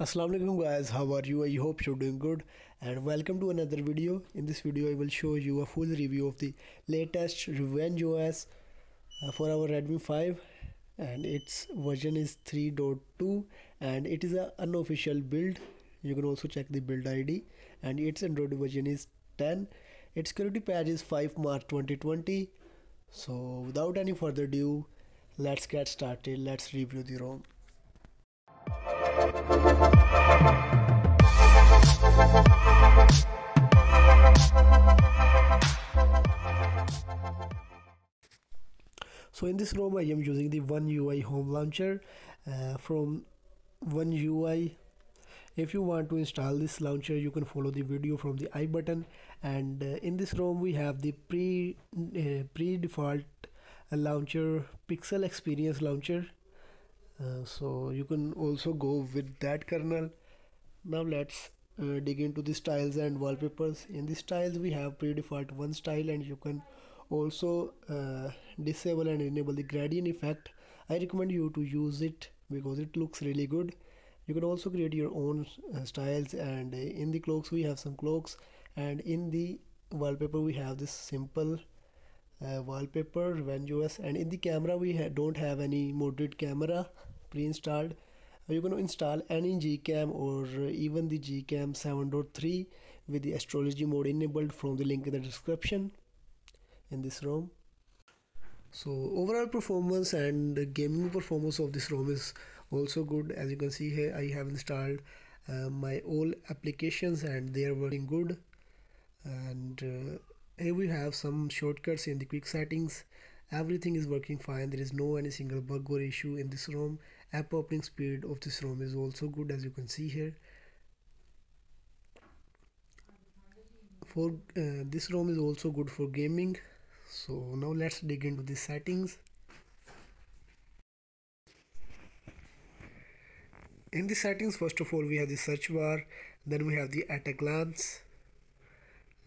Assalamualaikum guys. How are you? I hope you're doing good. And welcome to another video. In this video I will show you a full review of the latest Revenge OS uh, for our Redmi 5 and its version is 3.2 and it is an unofficial build. You can also check the build ID and its Android version is 10 its security patch is 5 March 2020 so without any further ado let's get started. Let's review the ROM so in this ROM I am using the One UI home launcher uh, from One UI if you want to install this launcher you can follow the video from the i button. And uh, in this ROM we have the pre uh, pre default launcher pixel experience launcher. Uh, so you can also go with that kernel. Now let's uh, dig into the styles and wallpapers. In the styles we have pre-default one style and you can also uh, disable and enable the gradient effect. I recommend you to use it because it looks really good. You can also create your own uh, styles and uh, in the cloaks we have some cloaks. And in the wallpaper we have this simple uh, wallpaper OS and in the camera we ha don't have any modded camera pre-installed uh, you can install any gcam or even the gcam 7.3 with the astrology mode enabled from the link in the description in this ROM? So overall performance and gaming performance of this ROM is also good. As you can see here I have installed uh, my all applications and they are working good. And uh, here we have some shortcuts in the quick settings. Everything is working fine. There is no any single bug or issue in this ROM app opening speed of this ROM is also good as you can see here. For uh, this ROM is also good for gaming. So now let's dig into the settings. In the settings first of all we have the search bar then we have the at a glance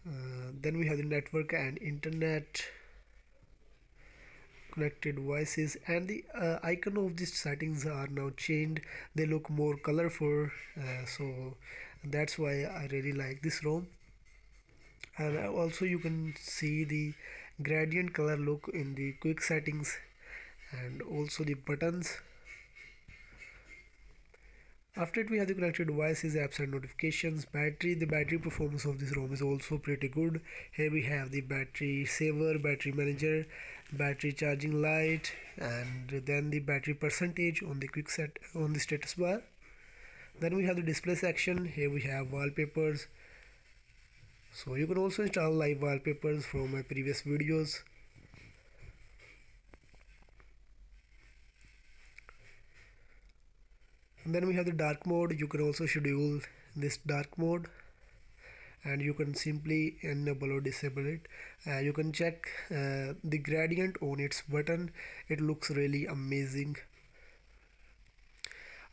uh, then we have the network and internet connected devices and the uh, icon of these settings are now changed they look more colorful uh, so that's why I really like this ROM and also you can see the gradient color look in the quick settings and also the buttons after it we have the connected devices, apps and notifications. Battery, the battery performance of this ROM is also pretty good. Here we have the battery saver, battery manager, battery charging light and then the battery percentage on the quick set on the status bar. Then we have the display section. Here we have wallpapers. So you can also install live wallpapers from my previous videos. and then we have the dark mode you can also schedule this dark mode and you can simply enable or disable it. Uh, you can check uh, the gradient on its button. It looks really amazing.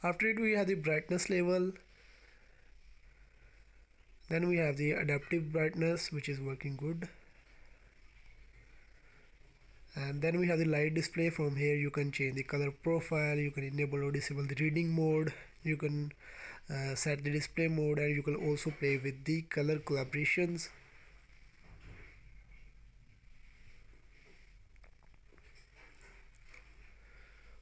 After it we have the brightness level. Then we have the adaptive brightness which is working good. And then we have the LiveDisplay. From here you can change the color profile. You can enable or disable the reading mode. You can uh, set the display mode and you can also play with the color collaborations.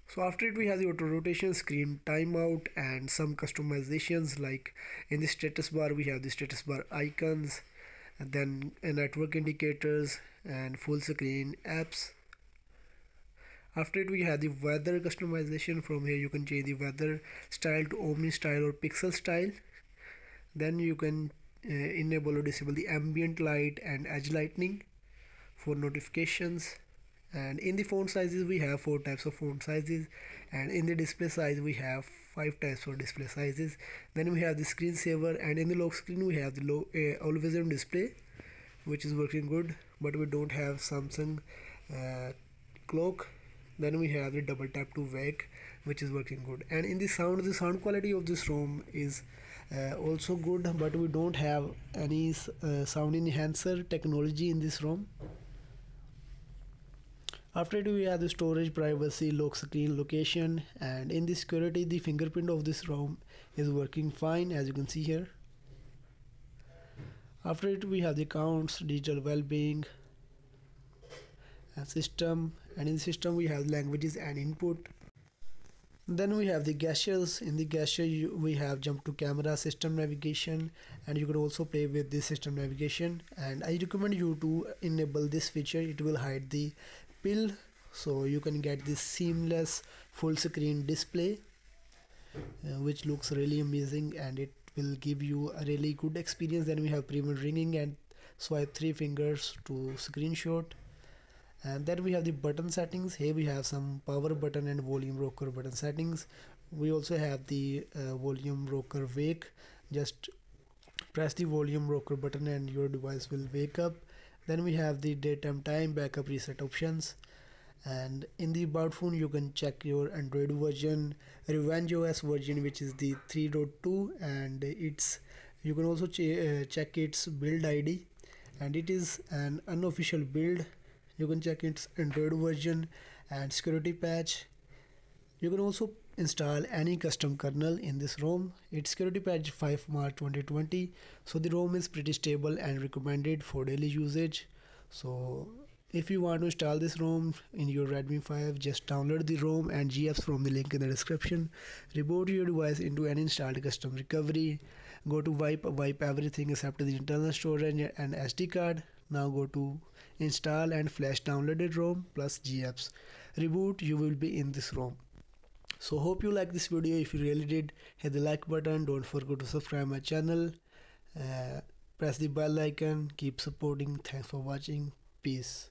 So after it we have the auto rotation screen timeout and some customizations like in the status bar we have the status bar icons and then network indicators and full screen apps after it we have the weather customization. From here you can change the weather style to omni style or pixel style. Then you can uh, enable or disable the ambient light and edge lightning for notifications. And in the font sizes we have four types of font sizes. And in the display size we have five types of display sizes. Then we have the screensaver and in the lock screen we have the low uh, always on display which is working good. But we don't have samsung uh, clock then we have the double tap to wake which is working good. And in the sound the sound quality of this ROM is uh, also good but we don't have any uh, sound enhancer technology in this ROM after it we have the storage privacy lock screen location and in the security the fingerprint of this ROM is working fine as you can see here. After it we have the accounts digital well-being and system and in the system we have languages and input. Then we have the gestures. In the gesture you, we have jump to camera system navigation and you can also play with this system navigation. And i recommend you to enable this feature. It will hide the pill so you can get this seamless full screen display uh, which looks really amazing and it will give you a really good experience. Then we have prevent ringing and swipe three fingers to screenshot and then we have the button settings. Here we have some power button and volume rocker button settings. We also have the uh, volume rocker wake. Just press the volume rocker button and your device will wake up. Then we have the daytime time backup reset options. And in the about phone you can check your android version revenge os version which is the 3.2 and it's you can also uh, check its build id and it is an unofficial build you can check its android version and security patch you can also install any custom kernel in this ROM. It's security patch 5 March 2020. So the ROM is pretty stable and recommended for daily usage. So if you want to install this ROM in your Redmi 5, just download the ROM and GApps from the link in the description. Reboot your device into an installed custom recovery. Go to wipe, wipe everything except the internal storage and SD card. Now go to install and flash downloaded ROM plus GApps. Reboot, you will be in this ROM. So hope you like this video. If you really did hit the like button. Don't forget to subscribe my channel. Uh, press the bell icon. Keep supporting. Thanks for watching. Peace